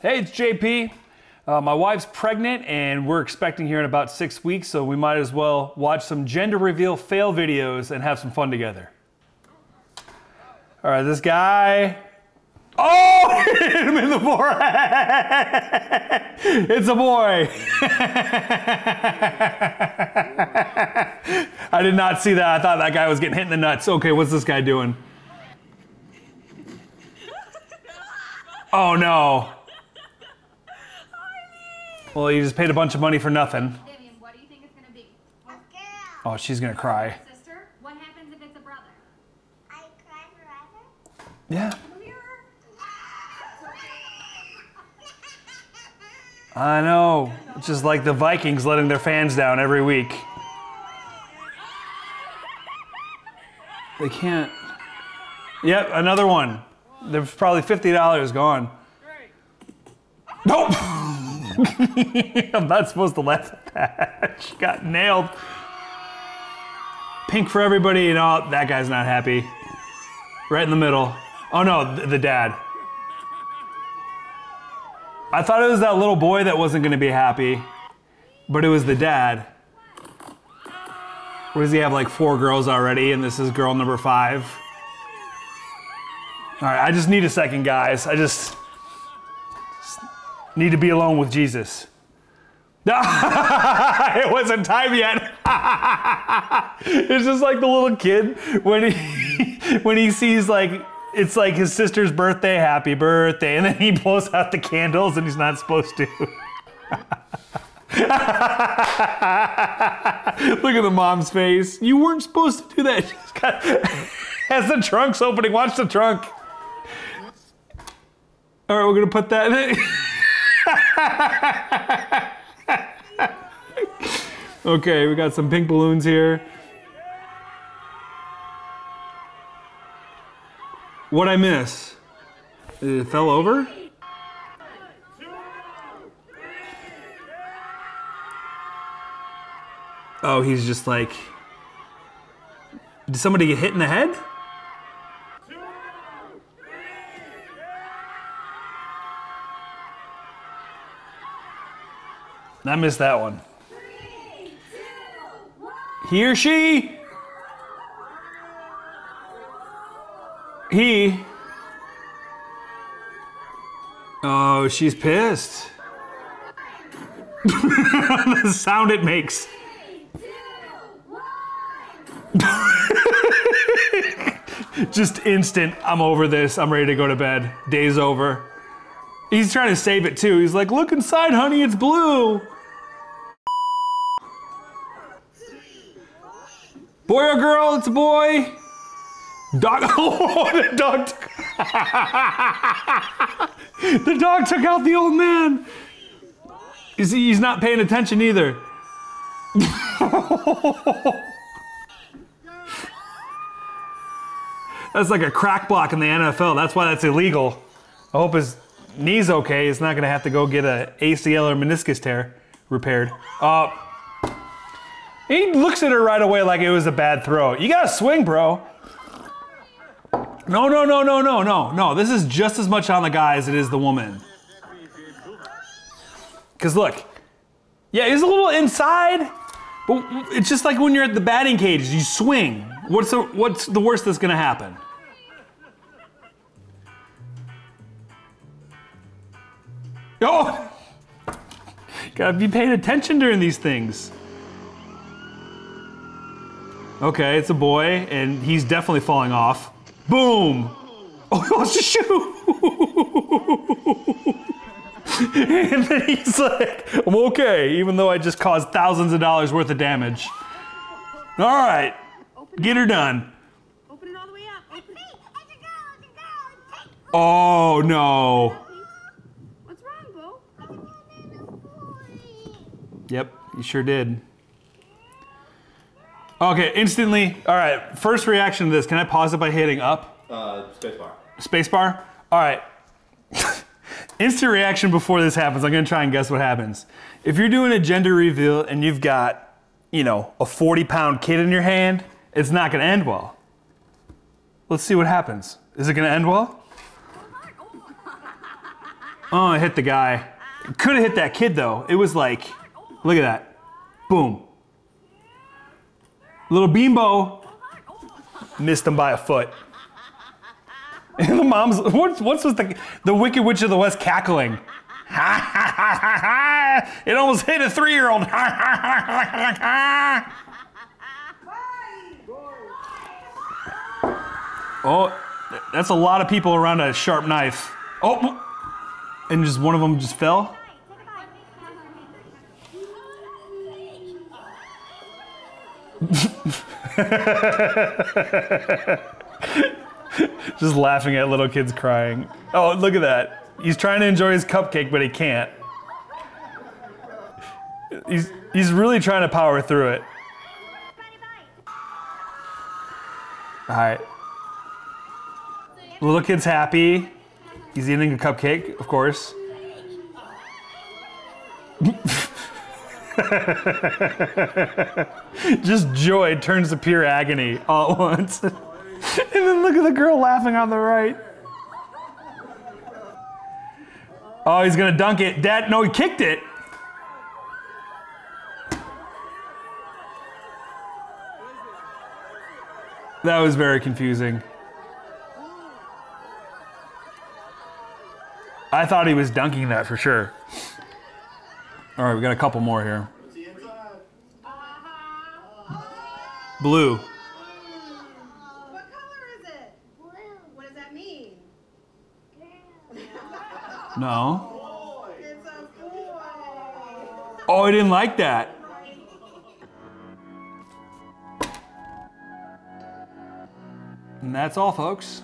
Hey, it's JP. Uh, my wife's pregnant and we're expecting here in about six weeks, so we might as well watch some gender reveal fail videos and have some fun together. All right, this guy. Oh, hit him in the forehead. It's a boy. I did not see that. I thought that guy was getting hit in the nuts. Okay, what's this guy doing? Oh no. Well, you just paid a bunch of money for nothing. Vivian, what do you think it's gonna be? Oh, she's gonna cry. Sister? What happens if it's a brother? I cry forever. Yeah. I know. It's just like the Vikings letting their fans down every week. They can't. Yep, another one. There's probably $50 gone. Nope. I'm not supposed to laugh at that. She got nailed. Pink for everybody, and oh, that guy's not happy. Right in the middle. Oh no, th- the dad. I thought it was that little boy that wasn't going to be happy, but it was the dad. What does he have, like four girls already, and this is girl number five? All right, I just need a second, guys. I just need to be alone with Jesus. it wasn't time yet. it's just like the little kid when he when he sees like it's like his sister's birthday, happy birthday, and then he blows out the candles and he's not supposed to. Look at the mom's face. You weren't supposed to do that. She's got, as the trunk's opening, watch the trunk. All right, we're gonna put that in. okay, we got some pink balloons here. What I miss? It fell over? Oh, he's just like. Did somebody get hit in the head? I missed that one. He or she? He. Oh, she's pissed. the sound it makes. Just instant, I'm over this. I'm ready to go to bed. Day's over. He's trying to save it too. He's like, look inside, honey, it's blue. Boy or girl, it's a boy. Dog. Oh, the dog. Took, the dog took out the old man. He's, he's not paying attention either. that's like a crack block in the NFL. That's why that's illegal. I hope his knee's okay. He's not gonna have to go get a ACL or meniscus tear repaired. Uh, he looks at her right away like it was a bad throw. You gotta swing, bro. No, no, no, no, no, no, no. This is just as much on the guy as it is the woman. Because look, yeah, he's a little inside, but it's just like when you're at the batting cage, you swing. What's the, what's the worst that's gonna happen? Oh! Gotta be paying attention during these things. Okay, it's a boy, and he's definitely falling off. Boom! Oh, he wants to shoot! and then he's like, I'm okay, even though I just caused thousands of dollars worth of damage. All right, get her done. Open it all the way up. Open it. It's a girl, it's a girl. Take Oh no. What's wrong, Bo? it's a boy. Yep, you sure did. Okay, instantly. All right, first reaction to this. Can I pause it by hitting up? Uh, spacebar. Spacebar? All right. Instant reaction before this happens. I'm going to try and guess what happens. If you're doing a gender reveal and you've got, you know, a 40 pound kid in your hand, it's not going to end well. Let's see what happens. Is it going to end well? Oh, it hit the guy. Could have hit that kid though. It was like, look at that. Boom. Little Beambo missed him by a foot. And the mom's what's what's with the the Wicked Witch of the West cackling? It almost hit a ha ha ha! Oh, that's a lot of people around a sharp knife. Oh, and just one of them just fell. just laughing at little kids crying. Oh, look at that. He's trying to enjoy his cupcake, but he can't. He's, he's really trying to power through it. All right. Little kid's happy. He's eating a cupcake, of course. Just joy turns to pure agony all at once. and then look at the girl laughing on the right. Oh, he's gonna dunk it. Dad, no, he kicked it. That was very confusing. I thought he was dunking that for sure. All right, we got a couple more here. Blue. What color is it? Blue. What does that mean? No. It's a boy. Oh, I didn't like that. And that's all, folks.